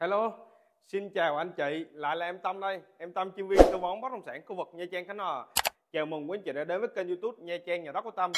Hello, xin chào anh chị, lại là em Tâm đây, em Tâm chuyên viên tư vấn bất động sản khu vực Nha Trang Khánh Hòa. Chào mừng quý anh chị đã đến với kênh YouTube Nha Trang nhà đất của Tâm.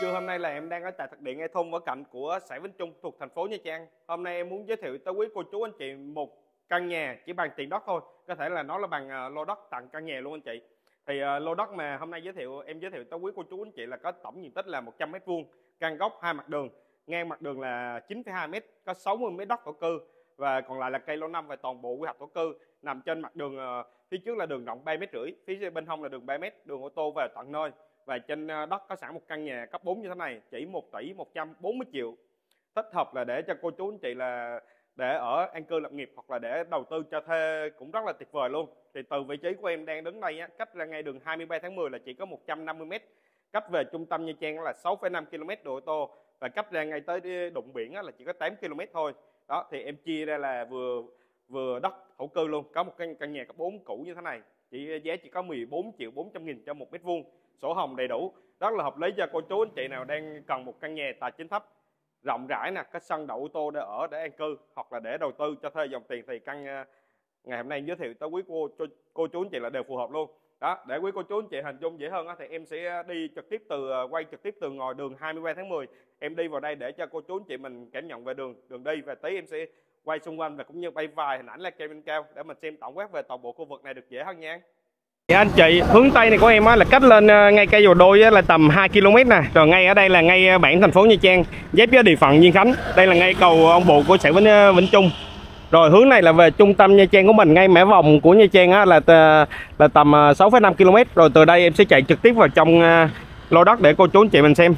Trưa hôm nay là em đang ở tại thực địa Ngay Thôn ở cạnh của xã Vĩnh Trung thuộc thành phố Nha Trang. Hôm nay em muốn giới thiệu tới quý cô chú anh chị một căn nhà chỉ bằng tiền đất thôi, có thể là nó là bằng ờ, lô đất tặng căn nhà luôn anh chị. Thì uh, lô đất mà hôm nay giới thiệu em giới thiệu tới quý cô chú anh chị là có tổng diện tích là 100 m vuông căn góc hai mặt đường, ngang mặt đường là 9,2 m, có 60 m đất thổ cư và còn lại là cây lâu năm và toàn bộ quy hoạch thổ cư nằm trên mặt đường ờ, phía trước là đường rộng 3 mét rưỡi phía bên hông là đường 3 mét đường ô tô vào tận nơi. Và trên ờ, đất có sẵn một căn nhà cấp 4 như thế này chỉ 1 tỷ 140 triệu. Thích hợp là để cho cô chú anh chị là để ở an cư lập nghiệp hoặc là để đầu tư cho thuê cũng rất là tuyệt vời luôn. Thì từ vị trí của em đang đứng đây á, cách ra ngay đường 23 tháng 10 là chỉ có 150 m cách về trung tâm Nha Trang là 6,5 km độ ô tô và cách ra ngay tới đụng biển là chỉ có 8 km thôi đó, thì em chia ra là vừa vừa đất, thổ cư luôn. Có một căn căn nhà cấp 4 cũ như thế này. Chỉ, giá chỉ có 14 triệu 400 nghìn cho một mét vuông. Sổ hồng đầy đủ. Rất là hợp lý cho cô chú anh chị nào đang cần một căn nhà tài chính thấp. Rộng rãi nè, có sân đậu ô tô để ở, để an cư, hoặc là để đầu tư cho thuê dòng tiền thì căn à, ngày hôm nay em giới thiệu tới quý cô cho cô chú anh chị là đều phù hợp luôn. Đó để quý cô chú anh chị hình dung dễ hơn đó, thì em sẽ đi trực tiếp từ à, quay trực tiếp từ ngoài đường 23 tháng 10 em đi vào đây để cho cô chú anh chị mình cảm nhận về đường đường đi. Và tí em sẽ quay xung quanh và cũng như bay vài hình ảnh lên bên cao để mình xem tổng quát về toàn bộ khu vực này được dễ hơn nha. Dạ anh chị, hướng Tây này của em á, là cách lên à, ngay cây dầu đôi á, là tầm 2 km nè. Rồi ngay ở đây là ngay à, bản thành phố Nha Trang Giáp với địa phận Duyên Khánh. Đây là ngay cầu ông bộ của xã Vĩnh, Vĩnh Trung rồi hướng này là về trung tâm Nha Trang của mình ngay mẻ vòng của Nha Trang á, là là tầm à, 6,5 km rồi từ đây em sẽ chạy trực tiếp vào trong à, lô đất để cô chú anh chị mình xem.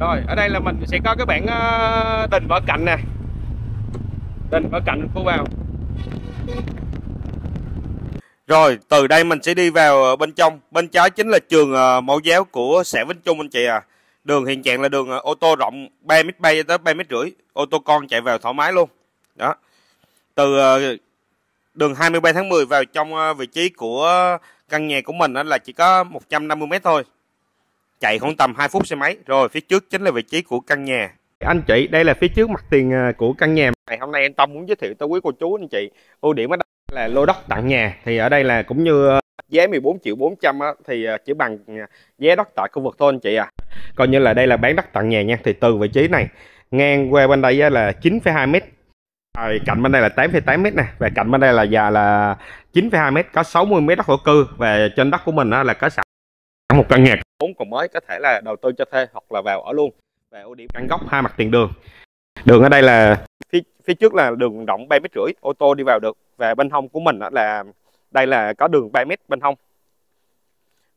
Rồi ở đây là mình sẽ có cái bảng à, đình võ cạnh nè. Đình vỡ cạnh cô vào. Rồi từ đây mình sẽ đi vào bên trong. Bên trái chính là trường mẫu giáo của xã Vĩnh Trung anh chị à đường hiện trạng là đường ờ, ô tô rộng 3 mét bay tới 3 mét rưỡi ô tô con chạy vào thoải mái luôn. Đó. Từ ờ, đường 23 tháng 10 vào trong ờ, vị trí của căn nhà của mình là chỉ có 150 mét thôi. Chạy khoảng tầm 2 phút xe máy rồi phía trước chính là vị trí của căn nhà. Anh chị đây là phía trước mặt tiền của căn nhà. Này hôm nay anh Tâm muốn giới thiệu tới quý cô chú anh chị. Ưu điểm ở đây là lô đất tặng nhà. Thì ở đây là cũng như giá 14 triệu 400 á, thì chỉ bằng giá đất tại khu vực thôi anh chị à coi như là đây là bán đất tặng nhà nha. Thì từ vị trí này ngang qua bên đây là 9,2 mét. Rồi cạnh bên đây là 8,8 mét nè. Và cạnh bên đây là già là 9,2 mét. Có 60 mét đất thổ cư. Và trên đất của mình là có sẵn một căn nhà. Bốn còn mới có thể là đầu tư cho thuê hoặc là vào ở luôn. Và ưu điểm căn góc hai mặt tiền đường. Đường ở đây là phía phía trước là đường rộng 3 mét rưỡi ô tô đi vào được. Và bên hông của mình là đây là có đường 3 mét bên hông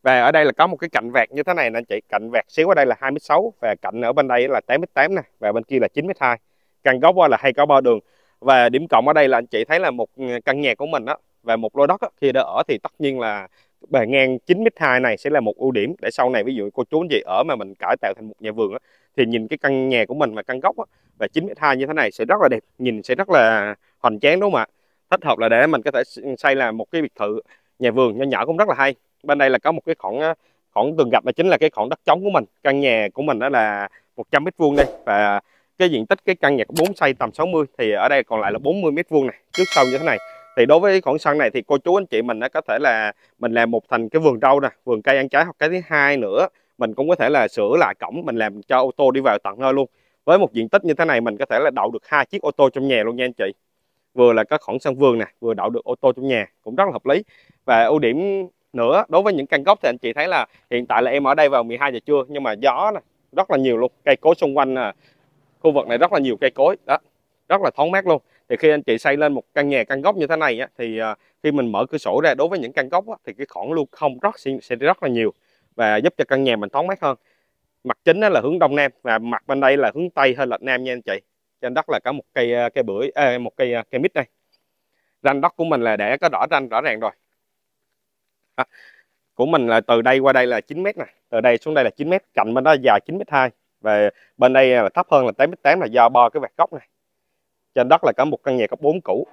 và ở đây là có một cái cạnh vẹt như thế này nè anh chị. Cạnh vẹt xíu ở đây là 26 và cạnh ở bên đây là 8m8 nè và bên kia là 9m2 căn góc là hay có bao đường. Và điểm cộng ở đây là anh chị thấy là một ờ, căn nhà của mình đó và một lô đất á, khi đã ở thì tất nhiên là bề ngang 9m2 này sẽ là một ưu điểm. Để sau này ví dụ cô chú anh chị ở mà mình cải tạo thành một nhà vườn á, thì nhìn cái căn nhà của mình mà căn góc á, và 9m2 như thế này sẽ rất là đẹp nhìn sẽ rất là hoành tráng đúng không ạ? Thích hợp là để mình có thể xây làm một cái biệt thự nhà vườn nhỏ nhỏ cũng rất là hay bên đây là có một cái khoảng khoảng tường gạch là chính là cái khoảng đất trống của mình. Căn nhà của mình đó là 100 mét vuông đây. Và cái diện tích cái căn nhà 4 xây tầm 60 thì ở đây còn lại là 40 mét vuông này, trước sau như thế này. Thì đối với khoảng sân này thì cô chú anh chị mình có thể là mình làm một thành cái vườn rau nè, vườn cây ăn trái hoặc cái thứ hai nữa. Mình cũng có thể là sửa lại cổng, mình làm cho ô tô đi vào tận nơi luôn. Với một diện tích như thế này mình có thể là đậu được hai chiếc ô tô trong nhà luôn nha anh chị. Vừa là có khoảng sân vườn nè, vừa đậu được ô tô trong nhà, cũng rất là hợp lý. Và ưu điểm nữa. Đối với những căn gốc thì anh chị thấy là hiện tại là em ở đây vào 12 giờ trưa nhưng mà gió này, rất là nhiều luôn. Cây cối xung quanh à, khu vực này rất là nhiều cây cối. Đó rất là thoáng mát luôn. Thì khi anh chị xây lên một căn nhà căn gốc như thế này á, thì à, khi mình mở cửa sổ ra đối với những căn gốc á, thì cái khoảng lưu không rất sẽ rất là nhiều và giúp cho căn nhà mình thoáng mát hơn. Mặt chính là hướng đông nam và mặt bên đây là hướng tây hơi lệch nam nha anh chị. Trên đất là có một cây à, cây bưởi à, một cây à, cây mít đây. Ranh đất của mình là để có rõ ranh rõ ràng rồi của mình là từ đây qua đây là 9 mét nè. Từ đây xuống đây là 9 mét, cạnh bên đó dài 9 mét 2 và bên đây là thấp hơn là 8 mét 8 là do bo cái vạt góc này. Trên đất là cả một căn nhà cấp 4 cũ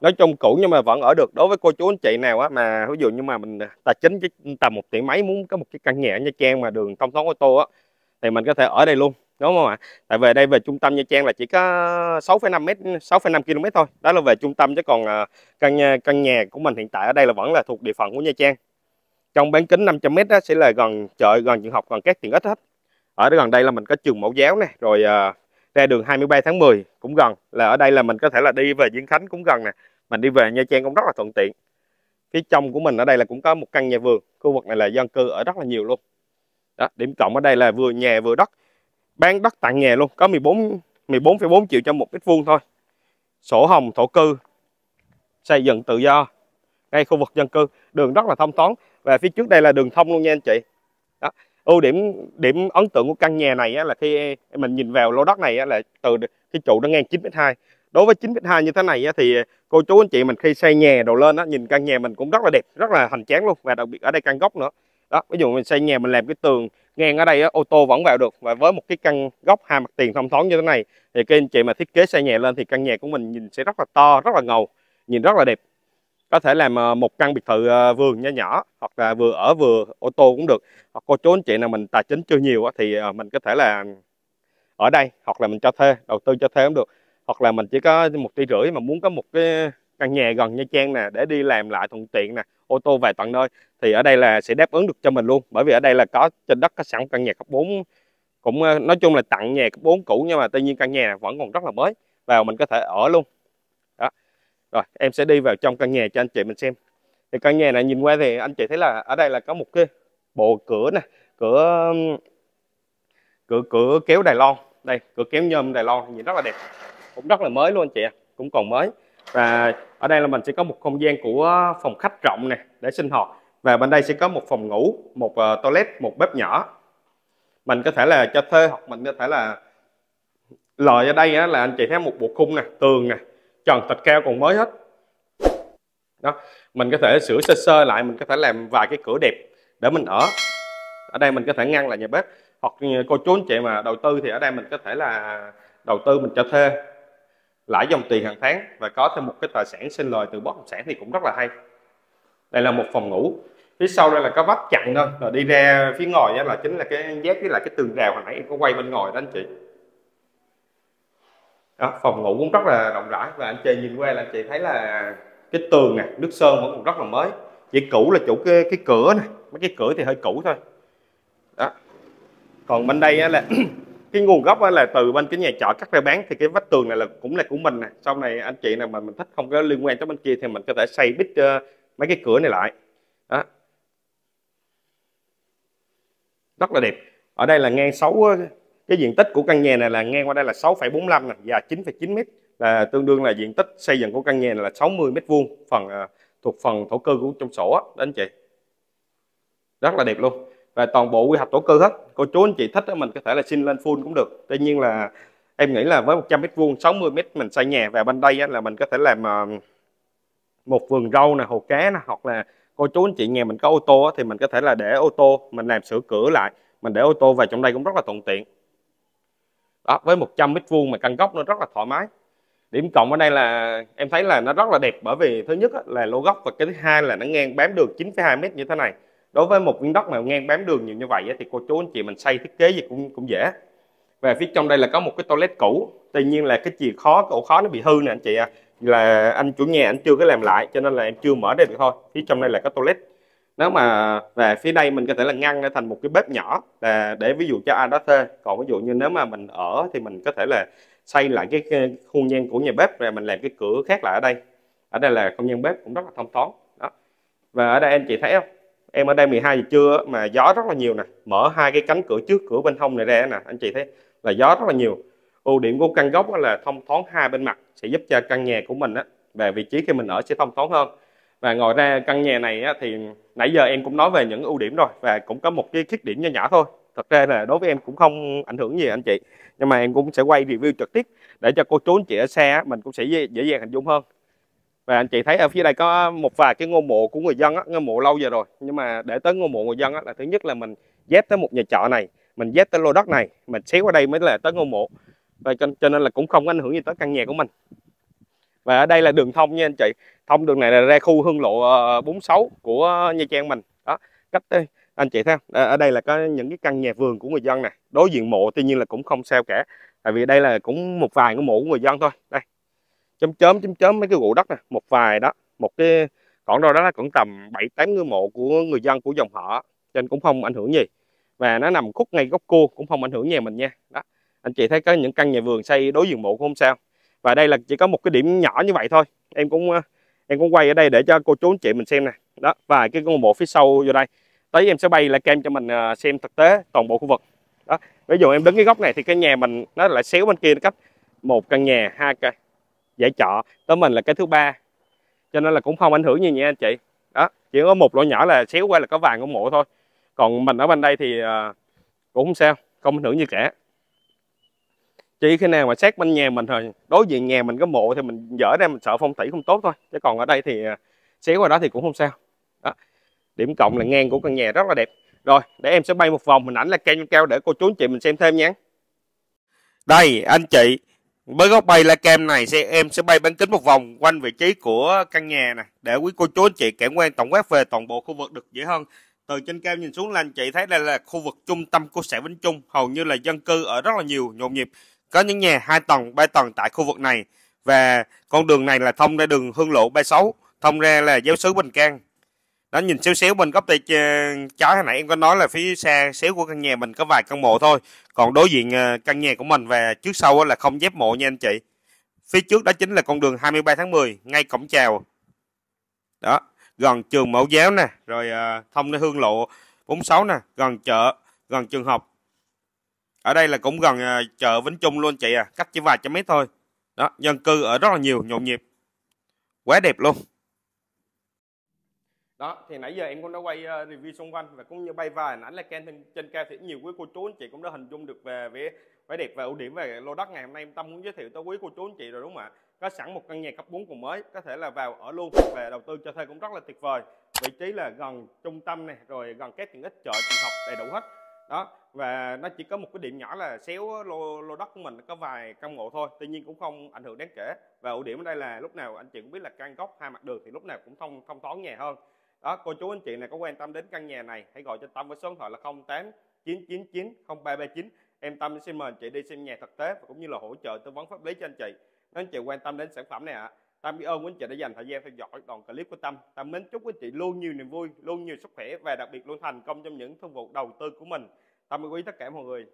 nói chung cũ nhưng mà vẫn ở được. Đối với cô chú anh chị nào á, mà ví dụ như mà mình tài chính tầm một tỷ mấy muốn có một cái căn nhà ở Nha Trang mà đường thông thoáng ô tô á, thì mình có thể ở đây luôn đúng không ạ? Tại về đây về trung tâm Nha Trang là chỉ có 6,5 mét 6,5 km thôi. Đó là về trung tâm chứ còn à, căn nhà căn nhà của mình hiện tại ở đây là vẫn là thuộc địa phận của Nha Trang. Trong bán kính 500 mét đó sẽ là gần chợ gần trường học gần các tiện ích hết. Ở gần đây là mình có trường mẫu giáo này rồi uh, ra đường 23 tháng 10 cũng gần. Là ở đây là mình có thể là đi về Diên Khánh cũng gần nè. Mình đi về Nha Trang cũng rất là thuận tiện. Phía trong của mình ở đây là cũng có một căn nhà vườn. Khu vực này là dân cư ở rất là nhiều luôn. Đó điểm cộng ở đây là vừa nhà vừa đất bán đất tặng nhà luôn có 14 14,4 triệu cho một mét vuông thôi. Sổ hồng thổ cư xây dựng tự do ngay khu vực dân cư. Đường rất là thông thoáng và phía trước đây là đường thông luôn nha anh chị. Đó. Ưu điểm điểm ấn tượng của căn nhà này á, là khi mình nhìn vào lô đất này á, là từ cái trụ nó ngang 9m2 đối với 9m2 như thế này á, thì cô chú anh chị mình khi xây nhà đầu lên á, nhìn căn nhà mình cũng rất là đẹp rất là hoành tráng luôn và đặc biệt ở đây căn góc nữa. Đó ví dụ mình xây nhà mình làm cái tường ngang ở đây ô tô vẫn vào được và với một cái căn góc hai mặt tiền thông thoáng như thế này, thì các anh chị mà thiết kế xây nhà lên thì căn nhà của mình nhìn sẽ rất là to, rất là ngầu, nhìn rất là đẹp. Có thể làm ờ, một căn biệt thự ờ, vườn nhỏ nhỏ hoặc là vừa ở vừa ô tô cũng được. Hoặc cô chú anh chị nào mình tài chính chưa nhiều thì ờ, mình có thể là ở đây hoặc là mình cho thuê, đầu tư cho thuê cũng được. Hoặc là mình chỉ có một tỷ rưỡi mà muốn có một cái căn nhà gần Nha Trang nè để đi làm lại thuận tiện nè ô tô về tận nơi, thì ở đây là sẽ đáp ứng được cho mình luôn. Bởi vì ở đây là có trên đất có sẵn căn nhà cấp 4 cũng ờ, nói chung là tặng nhà cấp 4 cũ nhưng mà tuy nhiên căn nhà vẫn còn rất là mới, vào mình có thể ở luôn. Đó. Rồi, em sẽ đi vào trong căn nhà cho anh chị mình xem. Thì căn nhà này nhìn qua thì anh chị thấy là ở đây là có một cái bộ cửa nè, cửa cửa cửa kéo Đài Loan. Đây, cửa kéo nhôm Đài Loan, nhìn rất là đẹp, cũng rất là mới luôn anh chị cũng còn mới. Và ở đây là mình sẽ có một không gian của phòng khách rộng này để sinh hoạt. Và bên đây sẽ có một phòng ngủ một uh, toilet một bếp nhỏ. Mình có thể là cho thuê hoặc mình có thể là lời ở đây á, là anh chị thấy một bộ khung nè tường nè trần thạch cao còn mới hết. Đó mình có thể sửa sơ sơ lại mình có thể làm vài cái cửa đẹp để mình ở. Ở đây mình có thể ngăn lại nhà bếp. Hoặc ừ, cô chú anh chị mà đầu tư thì ở đây mình có thể là đầu tư mình cho thuê lãi dòng tiền hàng tháng và có thêm một cái tài sản sinh lời từ bất động sản thì cũng rất là hay. Đây là một phòng ngủ. Phía sau đây là có vách chặn thôi. Rồi đi ra phía ngoài là chính là cái giáp với lại cái tường rào hồi nãy em có quay bên ngoài đó anh chị. Đó, phòng ngủ cũng rất là rộng rãi. Và anh chị nhìn qua là anh chị thấy là cái tường nè nước sơn vẫn còn rất là mới. Chỉ cũ là chủ cái cái cửa này mấy cái cửa thì hơi cũ thôi. Đó. Còn bên đây là cái nguồn gốc là từ bên cái nhà trọ cắt ra bán thì cái vách tường này là cũng là của mình nè. Sau này anh chị nào mà mình thích không có liên quan tới bên kia thì mình có thể xây bít uh, mấy cái cửa này lại. Đó. Rất là đẹp. Ở đây là ngang 6 ờ, cái diện tích của căn nhà này là ngang qua đây là 6,45 nè và 9,9 mét. Là tương đương là diện tích xây dựng của căn nhà này là 60 mét vuông phần uh, thuộc phần thổ cư của trong sổ đó anh chị. Rất là đẹp luôn và toàn bộ quy hoạch thổ cư hết. Cô chú anh chị thích đó, mình có thể là xin lên full cũng được. Tuy nhiên là em nghĩ là với 100 mét vuông 60 mét mình xây nhà và bên đây á, là mình có thể làm ờ, một vườn rau nè hồ cá nè hoặc là cô chú anh chị nhà mình có ô tô á, thì mình có thể là để ô tô mình làm sửa cửa lại mình để ô tô vào trong đây cũng rất là thuận tiện. Đó với 100 mét vuông mà căn góc nó rất là thoải mái. Điểm cộng ở đây là em thấy là nó rất là đẹp bởi vì thứ nhất là lô góc và cái thứ hai là nó ngang bám đường 9,2 mét như thế này đối với một viên đất mà ngang bám đường nhiều như vậy thì cô chú anh chị mình xây thiết kế gì cũng cũng dễ. Và phía trong đây là có một cái toilet cũ. Tuy nhiên là cái chìa khó cái ổ khóa nó bị hư nè anh chị à là anh chủ nhà anh chưa có làm lại cho nên là em chưa mở đây được thôi. Phía trong đây là có toilet. Nếu mà về phía đây mình có thể là ngăn nó thành một cái bếp nhỏ là để ví dụ cho ai đó thuê. Còn ví dụ như nếu mà mình ở thì mình có thể là xây lại cái, cái không gian của nhà bếp và mình làm cái cửa khác lại ở đây. Ở đây là không gian bếp cũng rất là thông thoáng. Đó. Và ở đây anh chị thấy không? Em ở đây 12 giờ trưa mà gió rất là nhiều nè. Mở hai cái cánh cửa trước cửa bên hông này ra nè anh chị thấy là gió rất là nhiều. Ưu điểm của căn góc là thông thoáng hai bên mặt sẽ giúp cho căn nhà của mình á về vị trí khi mình ở sẽ thông thoáng hơn. Và ngoài ra căn nhà này á, thì nãy giờ em cũng nói về những ưu điểm rồi và cũng có một cái khuyết điểm nhỏ nhỏ thôi. Thật ra là đối với em cũng không ảnh hưởng gì anh chị nhưng mà em cũng sẽ quay review trực tiếp để cho cô chú anh chị ở xa mình cũng sẽ dễ dàng hình dung hơn và anh chị thấy ở phía đây có một vài cái ngôi mộ của người dân á, ngôi mộ lâu giờ rồi. Nhưng mà để tới ngôi mộ người dân á, là thứ nhất là mình dép tới một nhà trọ này mình dép tới lô đất này mình xéo qua đây mới là tới ngôi mộ. Và cho, cho nên là cũng không có ảnh hưởng gì tới căn nhà của mình. Và ở đây là đường thông nha anh chị. Thông đường này là ra khu hương lộ ờ, 46 của Nha Trang mình. Đó cách anh chị thấy không? Ở đây là có những cái căn nhà vườn của người dân này đối diện mộ tuy nhiên là cũng không sao cả. Tại vì đây là cũng một vài cái mộ của người dân thôi. Đây chấm chớm chấm chớm mấy cái gỗ đất nè, một vài đó, một cái còn đâu đó là cũng tầm bảy, tám ngôi mộ của người dân của dòng họ cho nên cũng không ảnh hưởng gì. Và nó nằm khúc ngay góc cua cũng không ảnh hưởng nhà mình nha. Đó, anh chị thấy có những căn nhà vườn xây đối diện mộ cũng không sao? Và đây là chỉ có một cái điểm nhỏ như vậy thôi. Em cũng ờ, em cũng quay ở đây để cho cô chú anh chị mình xem nè. Đó và cái ngôi mộ phía sau vô đây. Tới em sẽ bay lại kem cho mình ờ, xem thực tế toàn bộ khu vực. Đó, ví dụ em đứng cái góc này thì cái nhà mình nó lại xéo bên kia nó cách một căn nhà, hai căn giải trọ. Tới mình là cái thứ ba. Cho nên là cũng không ảnh hưởng gì nha anh chị. Đó, chỉ có một lỗ nhỏ là xéo qua là có vàng của mộ thôi. Còn mình ở bên đây thì à, cũng không sao, không ảnh hưởng gì cả. Chỉ khi nào mà xét bên nhà mình thôi. Đối diện nhà mình có mộ thì mình dở ra mình sợ phong thủy không tốt thôi. Chứ còn ở đây thì à, xéo qua đó thì cũng không sao. Đó, điểm cộng là ngang của căn nhà rất là đẹp. Rồi, để em sẽ bay một vòng hình ảnh là keo keo để cô chú anh chị mình xem thêm nhé đây, anh chị với góc bay la cam này, sẽ, em sẽ bay bán kính một vòng quanh vị trí của căn nhà này để quý cô chú, anh chị cảm quan tổng quát về toàn bộ khu vực được dễ hơn. Từ trên cao nhìn xuống là anh chị thấy đây là khu vực trung tâm của xã Vĩnh Trung, hầu như là dân cư ở rất là nhiều nhộn nhịp. Có những nhà hai tầng, ba tầng tại khu vực này, và con đường này là thông ra đường Hương Lộ 36 thông ra là giáo sứ Bình Cang đó, nhìn xéo xéo bên góc tay trái ờ, hồi nãy em có nói là phía xa xéo của căn nhà mình có vài căn mộ thôi. Còn đối diện ờ, căn nhà của mình và trước sau là không dép mộ nha anh chị. Phía trước đó chính là con đường 23 tháng 10 ngay cổng chào. Đó, gần trường mẫu giáo nè, rồi ờ, thông đến hương lộ 46 nè, gần chợ, gần trường học. Ở đây là cũng gần chợ Vĩnh Trung luôn chị à cách chỉ vài trăm mét thôi. Đó, dân cư ở rất là nhiều, nhộn nhịp. Quá đẹp luôn đó thì nãy giờ em cũng đã quay uh, review xung quanh và cũng như bay vài ảnh là ken trên, trên cao thì nhiều quý cô chú anh chị cũng đã hình dung được về vẻ vẻ đẹp và ưu điểm về lô đất. Ngày hôm nay em tâm muốn giới thiệu tới quý cô chú anh chị rồi đúng không ạ? Có sẵn một căn nhà cấp 4 cùng mới có thể là vào ở luôn và đầu tư cho thuê cũng rất là tuyệt vời. Vị trí là gần trung tâm này rồi gần các tiện ích chợ trường học đầy đủ hết. Đó và nó chỉ có một cái điểm nhỏ là xéo lô lô đất của mình có vài căn hộ thôi tuy nhiên cũng không ảnh hưởng đáng kể. Và ưu điểm ở đây là lúc nào anh chị cũng biết là căn góc hai mặt đường thì lúc nào cũng thông thông thoáng nhà hơn đó cô chú anh chị này có quan tâm đến căn nhà này hãy gọi cho tâm với số điện thoại là 08 999 0339 em tâm xin mời anh chị đi xem nhà thực tế và cũng như là hỗ trợ tư vấn pháp lý cho anh chị nếu anh chị quan tâm đến sản phẩm này ạ à, Tâm biết ơn quý anh chị đã dành thời gian theo dõi đoạn clip của Tâm. Tâm mến chúc quý anh chị luôn nhiều niềm vui, luôn nhiều sức khỏe và đặc biệt luôn thành công trong những thương vụ đầu tư của mình. Tâm quý tất cả mọi người.